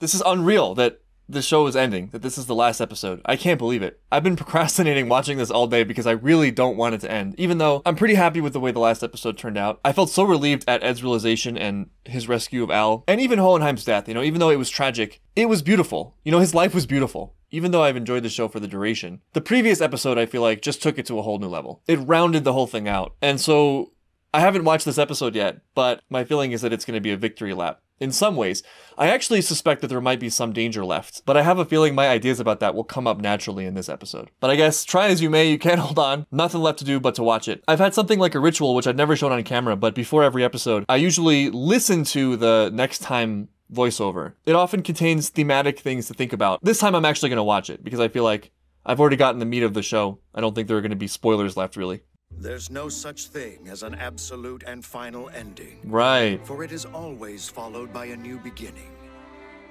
This is unreal that the show is ending, that this is the last episode. I can't believe it. I've been procrastinating watching this all day because I really don't want it to end, even though I'm pretty happy with the way the last episode turned out. I felt so relieved at Ed's realization and his rescue of Al, and even Hohenheim's death, you know, even though it was tragic, it was beautiful. You know, his life was beautiful. Even though I've enjoyed the show for the duration, the previous episode I feel like just took it to a whole new level. It rounded the whole thing out. And so I haven't watched this episode yet, but my feeling is that it's going to be a victory lap. In some ways, I actually suspect that there might be some danger left, but I have a feeling my ideas about that will come up naturally in this episode. But I guess, try as you may, you can't hold on. Nothing left to do but to watch it. I've had something like a ritual, which I've never shown on camera, but before every episode, I usually listen to the next time voiceover. It often contains thematic things to think about. This time I'm actually going to watch it because I feel like I've already gotten the meat of the show. I don't think there are going to be spoilers left, really. There's no such thing as an absolute and final ending. Right. For it is always followed by a new beginning.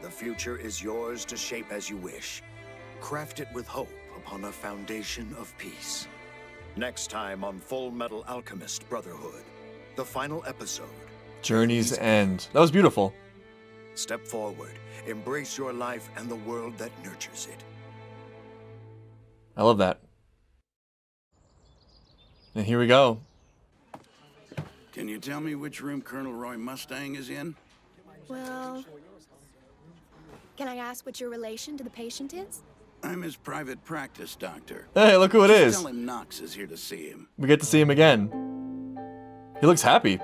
The future is yours to shape as you wish. Craft it with hope upon a foundation of peace. Next time on Full Metal Alchemist Brotherhood, the final episode. Journey's End. That was beautiful. Step forward, embrace your life and the world that nurtures it. I love that. And here we go. Can you tell me which room Colonel Roy Mustang is in? Well, can I ask what your relation to the patient is? I'm his private practice doctor. Hey, look who it Just is. Tell him Knox is here to see him. We get to see him again. He looks happy.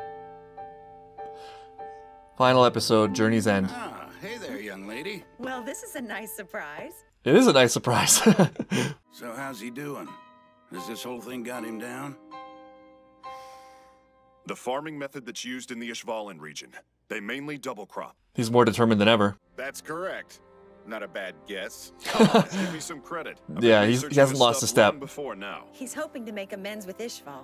Final episode, Journey's End. Ah, hey there, young lady. Well, this is a nice surprise. It is a nice surprise. So how's he doing? Has this whole thing got him down? The farming method that's used in the Ishvalan region. They mainly double crop. He's more determined than ever. That's correct. Not a bad guess. Come on, give me some credit. I've Yeah, he's- he hasn't lost a step. Before now. He's hoping to make amends with Ishval.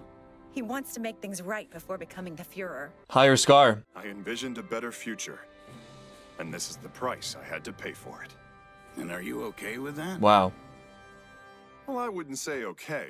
He wants to make things right before becoming the Fuhrer. Higher Scar. I envisioned a better future, and this is the price I had to pay for it. And are you okay with that? Wow. Well, I wouldn't say okay,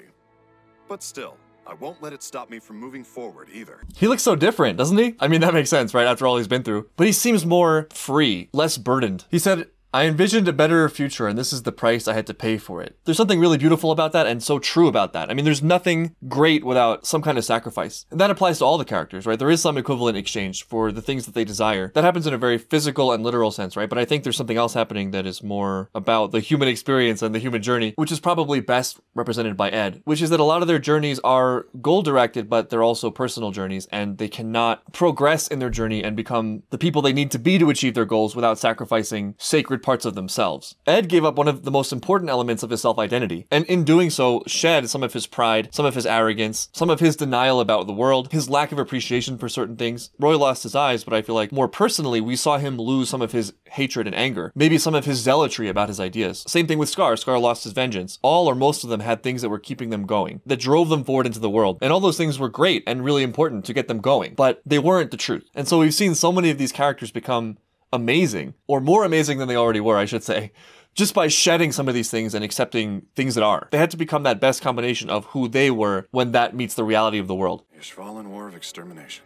but still, I won't let it stop me from moving forward either. He looks so different, doesn't he? I mean, that makes sense, right? After all he's been through. But he seems more free, less burdened. He said, I envisioned a better future, and this is the price I had to pay for it. There's something really beautiful about that and so true about that. I mean, there's nothing great without some kind of sacrifice. And that applies to all the characters, right? There is some equivalent exchange for the things that they desire. That happens in a very physical and literal sense, right? But I think there's something else happening that is more about the human experience and the human journey, which is probably best represented by Ed, which is that a lot of their journeys are goal directed, but they're also personal journeys, and they cannot progress in their journey and become the people they need to be to achieve their goals without sacrificing sacred parts of themselves. Ed gave up one of the most important elements of his self identity, and in doing so, shed some of his pride, some of his arrogance, some of his denial about the world, his lack of appreciation for certain things. Roy lost his eyes, but I feel like more personally, we saw him lose some of his hatred and anger, maybe some of his zealotry about his ideas. Same thing with Scar. Scar lost his vengeance. All or most of them had things that were keeping them going, that drove them forward into the world. And all those things were great and really important to get them going, but they weren't the truth. And so we've seen so many of these characters become amazing, or more amazing than they already were, I should say, just by shedding some of these things and accepting things that are. They had to become that best combination of who they were when that meets the reality of the world. Ishvalan War of Extermination.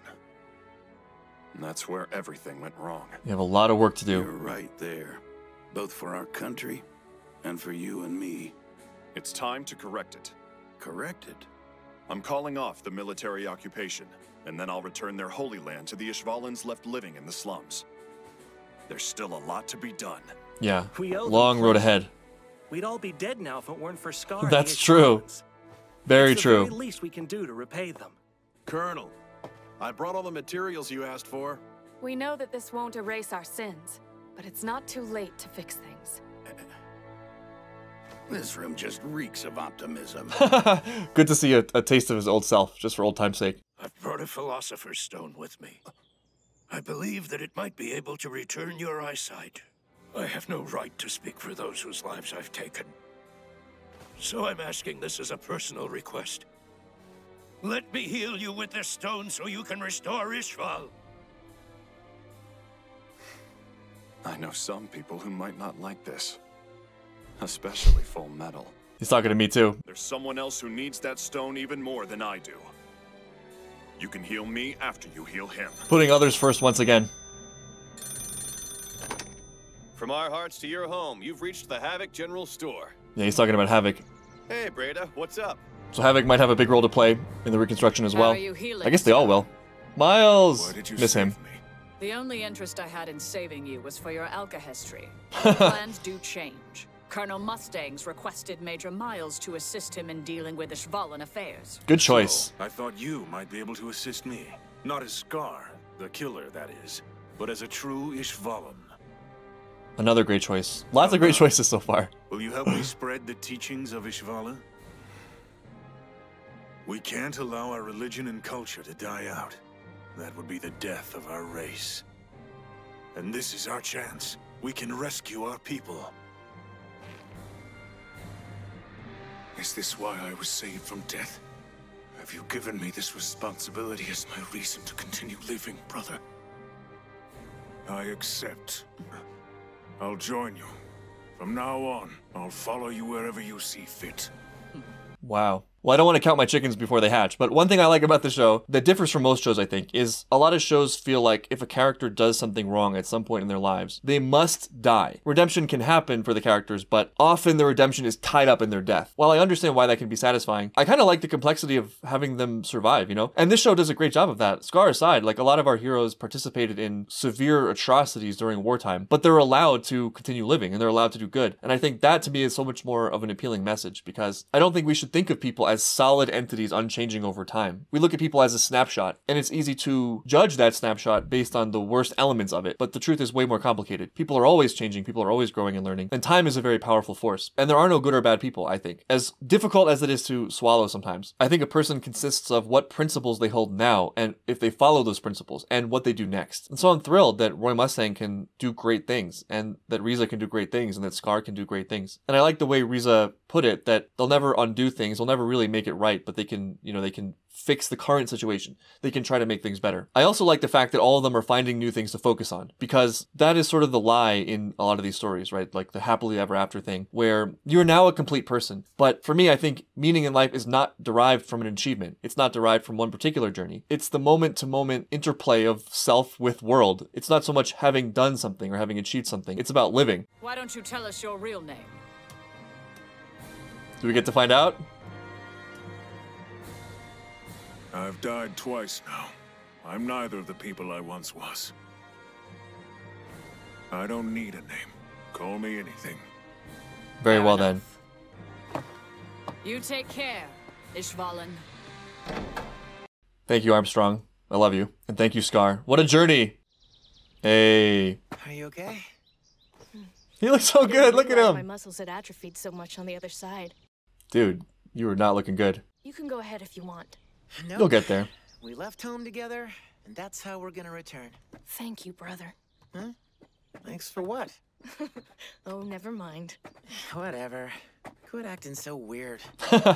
And that's where everything went wrong. You have a lot of work to do. You're right there. Both for our country and for you and me. It's time to correct it. Corrected. I'm calling off the military occupation, and then I'll return their holy land to the Ishvalans left living in the slums. There's still a lot to be done. Yeah. We Long road ahead. We'd all be dead now if it weren't for Scar. and That's true. Ishvalans. Very It's the very least we can do to repay them. Colonel, I brought all the materials you asked for. We know that this won't erase our sins, but it's not too late to fix things. This room just reeks of optimism. Good to see a, a taste of his old self, just for old time's sake. I've brought a Philosopher's Stone with me. I believe that it might be able to return your eyesight. I have no right to speak for those whose lives I've taken. So I'm asking this as a personal request. Let me heal you with this stone so you can restore Ishval. I know some people who might not like this, especially Full Metal. He's talking to me too. There's someone else who needs that stone even more than I do. You can heal me after you heal him. Putting others first once again. From our hearts to your home, you've reached the Havoc General Store. Yeah, he's talking about Havoc. Hey, Breda, what's up? So Havoc might have a big role to play in the reconstruction as How well. are you healing, I guess they all will. Miles! Why did you Miss save him. The only interest I had in saving you was for your alkahestry. Plans do change. Colonel Mustangs requested Major Miles to assist him in dealing with Ishvalan affairs. Good choice. I thought you might be able to assist me. Not as Scar, the killer, that is, but as a true Ishvalan. Another great choice. Lots of great uh-huh. choices so far. Will you help me spread the teachings of Ishvala? We can't allow our religion and culture to die out. That would be the death of our race. And this is our chance. We can rescue our people. Is this why I was saved from death? Have you given me this responsibility as my reason to continue living, brother? I accept. I'll join you. From now on, I'll follow you wherever you see fit. Wow. Well, I don't want to count my chickens before they hatch, but one thing I like about the show that differs from most shows, I think, is a lot of shows feel like if a character does something wrong at some point in their lives, they must die. Redemption can happen for the characters, but often the redemption is tied up in their death. While I understand why that can be satisfying, I kind of like the complexity of having them survive, you know? And this show does a great job of that. Scar aside, like a lot of our heroes participated in severe atrocities during wartime, but they're allowed to continue living and they're allowed to do good. And I think that to me is so much more of an appealing message because I don't think we should think of people as solid entities unchanging over time. We look at people as a snapshot, and it's easy to judge that snapshot based on the worst elements of it, but the truth is way more complicated. People are always changing, people are always growing and learning, and time is a very powerful force. And there are no good or bad people, I think. As difficult as it is to swallow sometimes, I think a person consists of what principles they hold now, and if they follow those principles, and what they do next. And so I'm thrilled that Roy Mustang can do great things, and that Riza can do great things, and that Scar can do great things. And I like the way Riza put it that they'll never undo things, they'll never really make it right, but they can, you know, they can fix the current situation. They can try to make things better. I also like the fact that all of them are finding new things to focus on because that is sort of the lie in a lot of these stories, right? Like the happily ever after thing where you're now a complete person. But for me, I think meaning in life is not derived from an achievement. It's not derived from one particular journey. It's the moment to moment interplay of self with world. It's not so much having done something or having achieved something. It's about living. Why don't you tell us your real name? Do we get to find out? I've died twice now. I'm neither of the people I once was. I don't need a name. Call me anything. Very well then. You take care, Ishvalan. Thank you, Armstrong. I love you. And thank you, Scar. What a journey! Hey. Are you okay? He looks so good. Look at him. My muscles had atrophied so much on the other side. Dude, you are not looking good. You can go ahead if you want. No. You'll get there. We left home together, and that's how we're gonna return. Thank you, brother. Huh? Thanks for what? Oh, never mind. Whatever. Quit acting so weird. I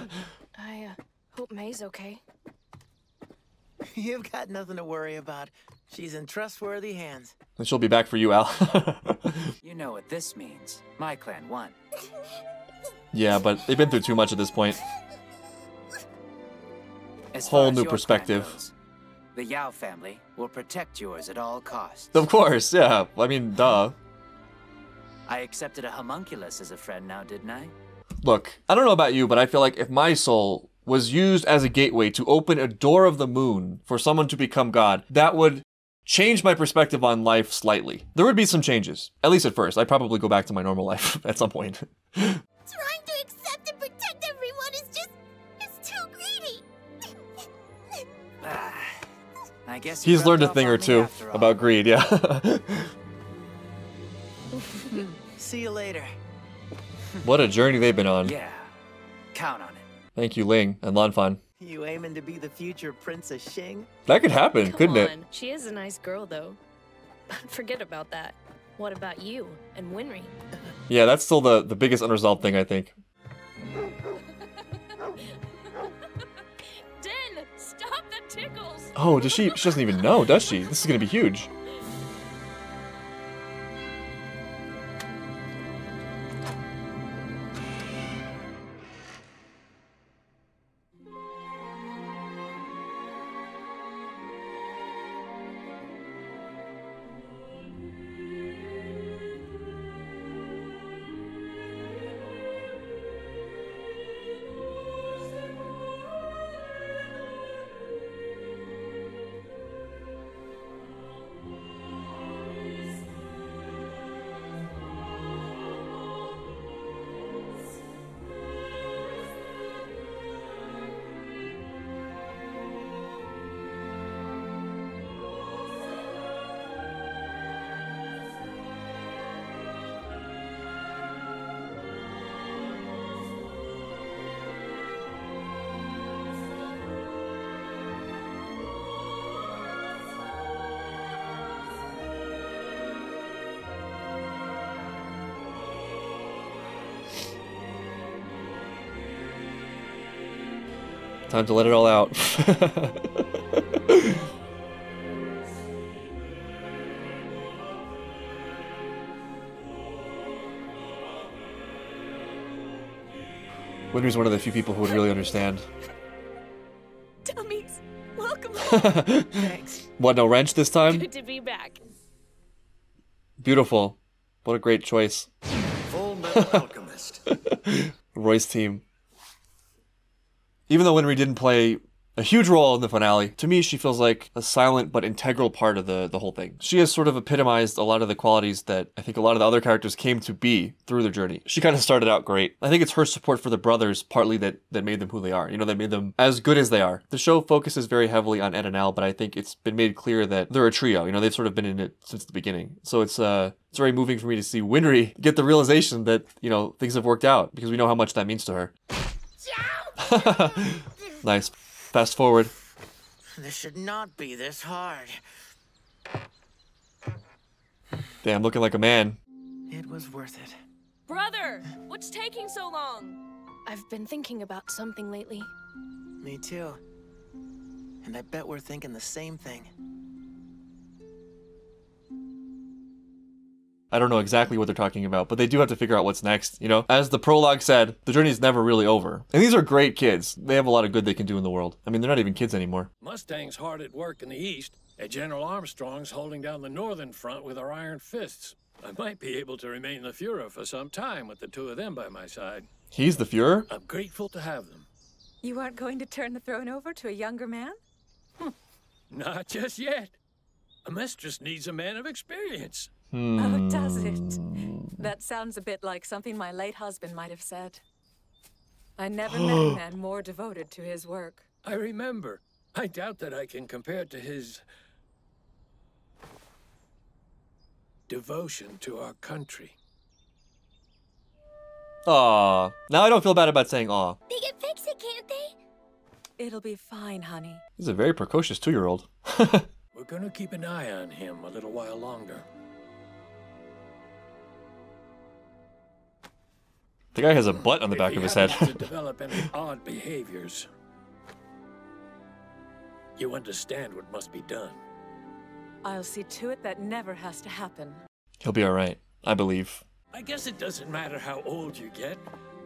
uh, hope May's okay. You've got nothing to worry about. She's in trustworthy hands. And she'll be back for you, Al. You know what this means. My clan won. yeah, but they've been through too much at this point. As Whole new perspective. goes, the Yao family will protect yours at all costs. Of course, yeah. I mean, duh. I accepted a homunculus as a friend now, didn't I? Look, I don't know about you, but I feel like if my soul was used as a gateway to open a door of the moon for someone to become God, that would change my perspective on life slightly. There would be some changes, at least at first. I'd probably go back to my normal life at some point. Trying to He's learned a thing or two about greed, yeah. See you later. what a journey they've been on. Yeah, count on it. Thank you, Ling and Lanfan. You aiming to be the future Princess Xing? That could happen, Come couldn't it? She is a nice girl, though. Forget about that. What about you and Winry? Yeah, that's still the, the biggest unresolved thing, I think. Oh, does she? She doesn't even know, does she? This is gonna be huge. Time to let it all out. Winry's one of the few people who would really understand. Dummies, welcome. Thanks. What, no wrench this time? Good to be back. Beautiful. What a great choice. Full Metal Alchemist. Roy's team. Even though Winry didn't play a huge role in the finale, to me she feels like a silent but integral part of the, the whole thing. She has sort of epitomized a lot of the qualities that I think a lot of the other characters came to be through their journey. She kind of started out great. I think it's her support for the brothers partly that, that made them who they are. You know, that made them as good as they are. The show focuses very heavily on Ed and Al, but I think it's been made clear that they're a trio. You know, they've sort of been in it since the beginning. So it's uh it's very moving for me to see Winry get the realization that, you know, things have worked out because we know how much that means to her. nice. Fast forward. This should not be this hard. Damn, looking like a man. It was worth it. Brother, what's taking so long? I've been thinking about something lately. Me too. And I bet we're thinking the same thing. I don't know exactly what they're talking about, but they do have to figure out what's next. You know, as the prologue said, the journey's never really over. And these are great kids. They have a lot of good they can do in the world. I mean, they're not even kids anymore. Mustang's hard at work in the east, and General Armstrong's holding down the northern front with our iron fists. I might be able to remain the Fuhrer for some time with the two of them by my side. He's the Fuhrer? I'm grateful to have them. You aren't going to turn the throne over to a younger man? Not just yet. A mistress needs a man of experience. Oh, does it? Hmm. That sounds a bit like something my late husband might have said. I never met a man more devoted to his work. I remember. I doubt that I can compare it to his devotion to our country. Aw. Now I don't feel bad about saying aw. They can fix it, can't they? It'll be fine, honey. He's a very precocious two year old. We're gonna keep an eye on him a little while longer. The guy has a butt on the back If of his head. happens to develop any odd behaviors, you understand what must be done. I'll see to it that never has to happen. He'll be alright. I believe. I guess it doesn't matter how old you get.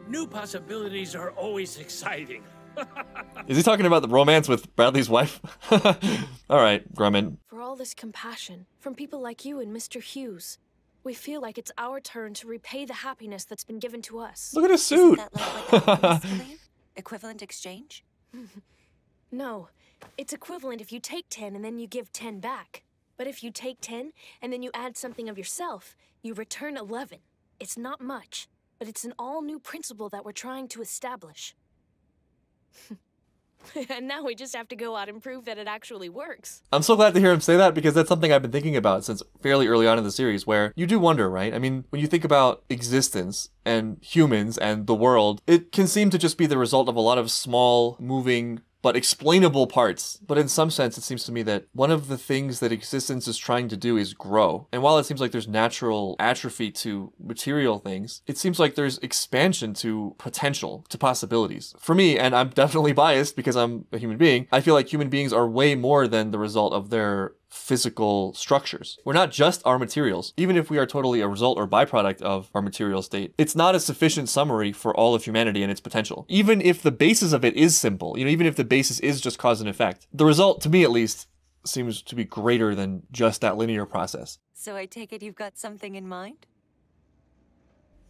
New possibilities are always exciting. Is he talking about the romance with Bradley's wife? alright, Grumman. For all this compassion from people like you and Mr. Hughes, we feel like it's our turn to repay the happiness that's been given to us. Look at his suit. Equivalent exchange? No, it's equivalent if you take 10 and then you give 10 back. But if you take 10 and then you add something of yourself, you return 11. It's not much, but it's an all new principle that we're trying to establish. and now we just have to go out and prove that it actually works. I'm so glad to hear him say that because that's something I've been thinking about since fairly early on in the series where you do wonder, right? I mean, when you think about existence and humans and the world, it can seem to just be the result of a lot of small, moving, but explainable parts. But in some sense, it seems to me that one of the things that existence is trying to do is grow. And while it seems like there's natural atrophy to material things, it seems like there's expansion to potential, to possibilities. For me, and I'm definitely biased because I'm a human being, I feel like human beings are way more than the result of their physical structures. We're not just our materials. Even if we are totally a result or byproduct of our material state, it's not a sufficient summary for all of humanity and its potential. Even if the basis of it is simple, you know, even if the basis is just cause and effect, the result, to me at least, seems to be greater than just that linear process. So I take it you've got something in mind?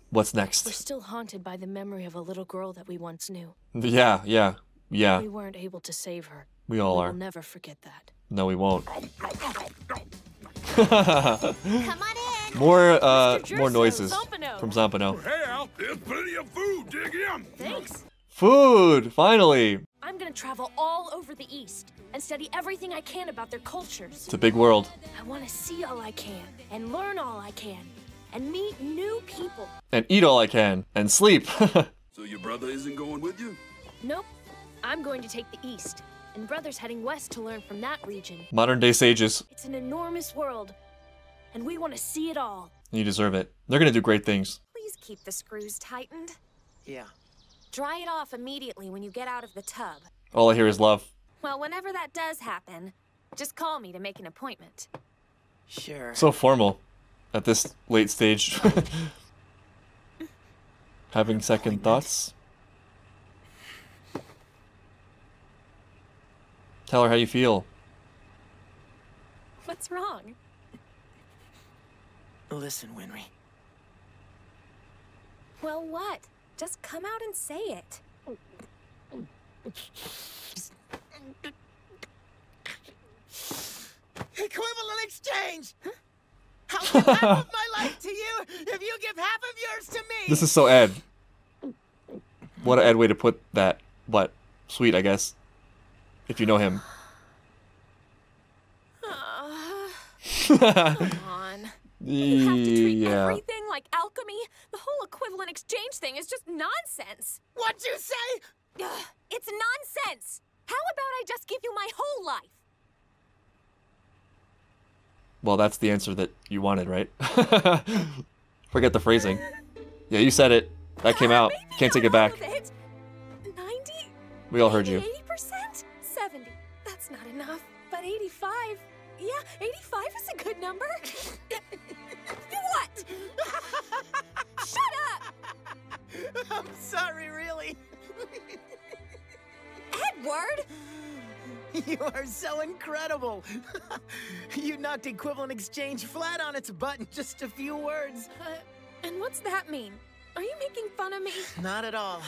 What's next? We're still haunted by the memory of a little girl that we once knew. Yeah, yeah, yeah. We weren't able to save her. We all are. We'll never forget that. No, we won't. Come on in. more, uh, more noises Zampano. from Zampano. Hey, Al, there's plenty of food. Dig in. Thanks. Food, finally. I'm gonna travel all over the East and study everything I can about their cultures. It's a big world. I wanna see all I can and learn all I can and meet new people. And eat all I can and sleep. So your brother isn't going with you? Nope. I'm going to take the East, and Brother's heading west to learn from that region. Modern day sages. It's an enormous world, and we want to see it all. You deserve it. They're gonna do great things. Please keep the screws tightened. Yeah. Dry it off immediately when you get out of the tub. All I hear is love. Well, whenever that does happen, just call me to make an appointment. Sure. So formal at this late stage. Having second thoughts? Tell her how you feel. What's wrong? Listen, Winry. Well, what? Just come out and say it. Equivalent exchange! I'll give half of my life to you if you give half of yours to me! This is so Ed. What an Ed way to put that, but sweet, I guess. If you know him. Uh, come on. You have to treat yeah. everything like alchemy. The whole equivalent exchange thing is just nonsense. What'd you say? Ugh, it's nonsense. How about I just give you my whole life? Well, that's the answer that you wanted, right? Forget the phrasing. Yeah, you said it. That came uh, out. Can't take it back. 90? We all heard you. 80%? 70. That's not enough. But 85. Yeah, 85 is a good number. Do what? Shut up! I'm sorry, really. Edward! You are so incredible. you knocked equivalent exchange flat on its butt in just a few words. Uh, and what's that mean? Are you making fun of me? Not at all.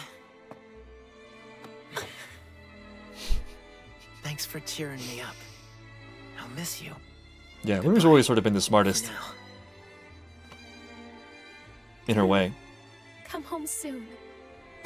Thanks for cheering me up. I'll miss you. Yeah, Winry's always sort of been the smartest in her way. Come home soon.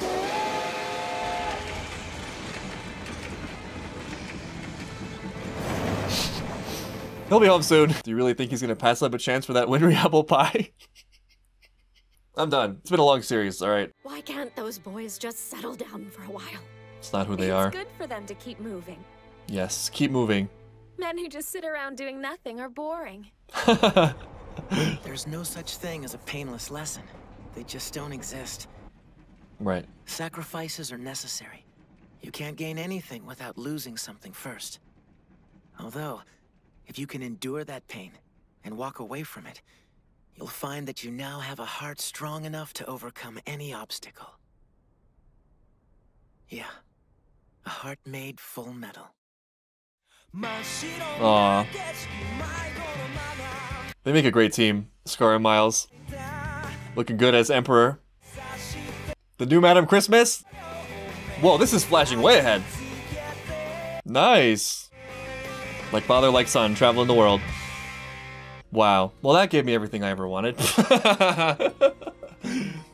He'll be home soon. Do you really think he's gonna pass up a chance for that Winry apple pie? I'm done. It's been a long series, alright? Why can't those boys just settle down for a while? It's not who they it's are. good for them to keep moving. Yes, keep moving. Men who just sit around doing nothing are boring. There's no such thing as a painless lesson. They just don't exist. Right. Sacrifices are necessary. You can't gain anything without losing something first. Although, if you can endure that pain and walk away from it, you'll find that you now have a heart strong enough to overcome any obstacle. Yeah, a heart made full metal. Aw. They make a great team, Scar and Miles. Looking good as Emperor. The new Madam Christmas? Whoa, this is flashing way ahead. Nice. Like father, like son, traveling the world. Wow. Well, that gave me everything I ever wanted.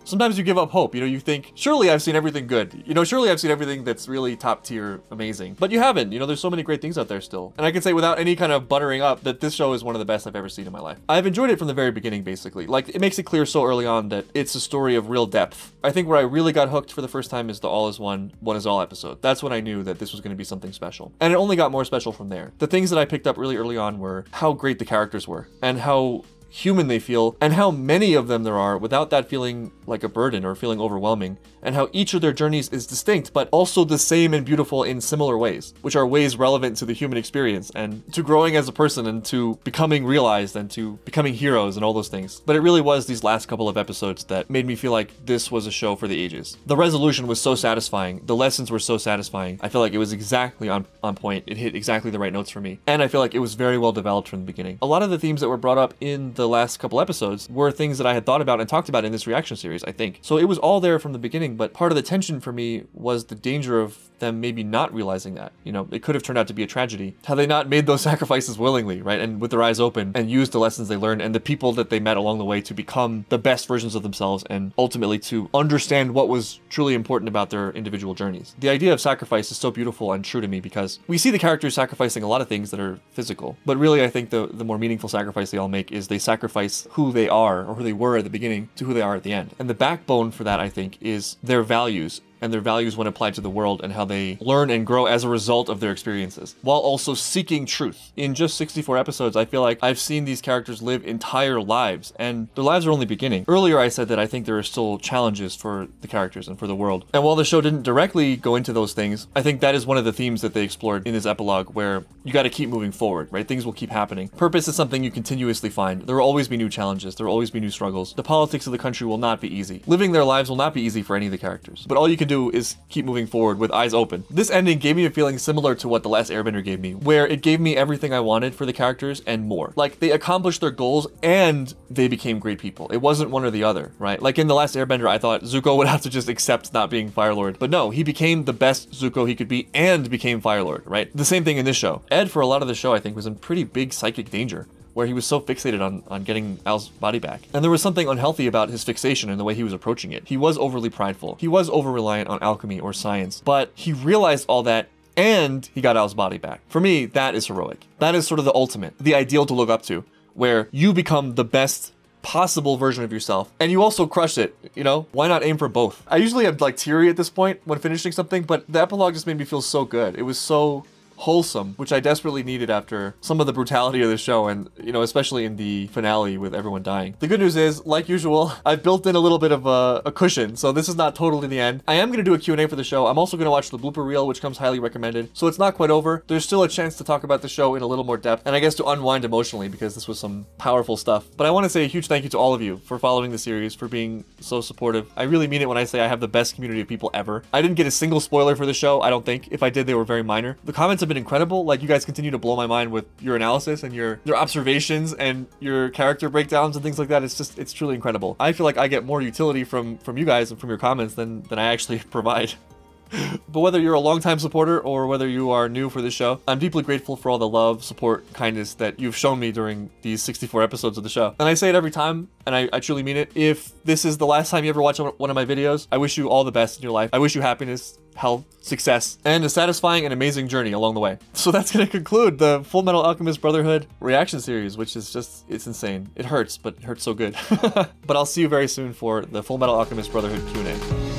Sometimes you give up hope. You know, you think, surely I've seen everything good. You know, surely I've seen everything that's really top tier amazing. But you haven't. You know, there's so many great things out there still. And I can say without any kind of buttering up that this show is one of the best I've ever seen in my life. I've enjoyed it from the very beginning, basically. Like, it makes it clear so early on that it's a story of real depth. I think where I really got hooked for the first time is the All is One, One is All episode. That's when I knew that this was going to be something special. And it only got more special from there. The things that I picked up really early on were how great the characters were and how human they feel, and how many of them there are without that feeling like a burden or feeling overwhelming, and how each of their journeys is distinct, but also the same and beautiful in similar ways, which are ways relevant to the human experience and to growing as a person and to becoming realized and to becoming heroes and all those things. But it really was these last couple of episodes that made me feel like this was a show for the ages. The resolution was so satisfying, the lessons were so satisfying. I feel like it was exactly on, on point. It hit exactly the right notes for me. And I feel like it was very well developed from the beginning. A lot of the themes that were brought up in the last couple episodes were things that I had thought about and talked about in this reaction series, I think. So it was all there from the beginning, but part of the tension for me was the danger of them maybe not realizing that. You know, it could have turned out to be a tragedy had they not made those sacrifices willingly, right? And with their eyes open and used the lessons they learned and the people that they met along the way to become the best versions of themselves and ultimately to understand what was truly important about their individual journeys. The idea of sacrifice is so beautiful and true to me because we see the characters sacrificing a lot of things that are physical, but really I think the, the more meaningful sacrifice they all make is they sacrifice who they are or who they were at the beginning to who they are at the end. And the backbone for that, I think, is their values and their values when applied to the world and how they learn and grow as a result of their experiences, while also seeking truth. In just 64 episodes, I feel like I've seen these characters live entire lives, and their lives are only beginning. Earlier, I said that I think there are still challenges for the characters and for the world. And while the show didn't directly go into those things, I think that is one of the themes that they explored in this epilogue where you got to keep moving forward, right? Things will keep happening. Purpose is something you continuously find. There will always be new challenges, there will always be new struggles. The politics of the country will not be easy. Living their lives will not be easy for any of the characters. But all you can do is keep moving forward with eyes open. This ending gave me a feeling similar to what The Last Airbender gave me, where it gave me everything I wanted for the characters and more. Like they accomplished their goals and they became great people. It wasn't one or the other, right? Like in The Last Airbender, I thought Zuko would have to just accept not being Fire Lord. But no, he became the best Zuko he could be and became Fire Lord, right? The same thing in this show. Ed, for a lot of the show, I think, was in pretty big psychic danger where he was so fixated on, on getting Al's body back. And there was something unhealthy about his fixation and the way he was approaching it. He was overly prideful. He was over reliant on alchemy or science, but he realized all that and he got Al's body back. For me, that is heroic. That is sort of the ultimate, the ideal to look up to, where you become the best possible version of yourself and you also crush it you know why not aim for both i usually am like teary at this point when finishing something but the epilogue just made me feel so good it was so wholesome, which I desperately needed after some of the brutality of the show and, you know, especially in the finale with everyone dying. The good news is, like usual, I've built in a little bit of a, a cushion, so this is not totally the end. I am going to do a Q&A for the show. I'm also going to watch the blooper reel, which comes highly recommended, so it's not quite over. There's still a chance to talk about the show in a little more depth, and I guess to unwind emotionally because this was some powerful stuff. But I want to say a huge thank you to all of you for following the series, for being so supportive. I really mean it when I say I have the best community of people ever. I didn't get a single spoiler for the show, I don't think. If I did, they were very minor. The comments have been incredible. Like, you guys continue to blow my mind with your analysis and your your observations and your character breakdowns and things like that. It's just it's truly incredible. I feel like I get more utility from from you guys and from your comments than than I actually provide. but whether you're a longtime supporter or whether you are new for this show, I'm deeply grateful for all the love, support, kindness that you've shown me during these 64 episodes of the show. And I say it every time, and I, I truly mean it. If this is the last time you ever watch one of my videos, I wish you all the best in your life. I wish you happiness, health, success, and a satisfying and amazing journey along the way. So that's gonna conclude the Full Metal Alchemist Brotherhood reaction series, which is just, it's insane. It hurts, but it hurts so good. but I'll see you very soon for the Full Metal Alchemist Brotherhood Q&A.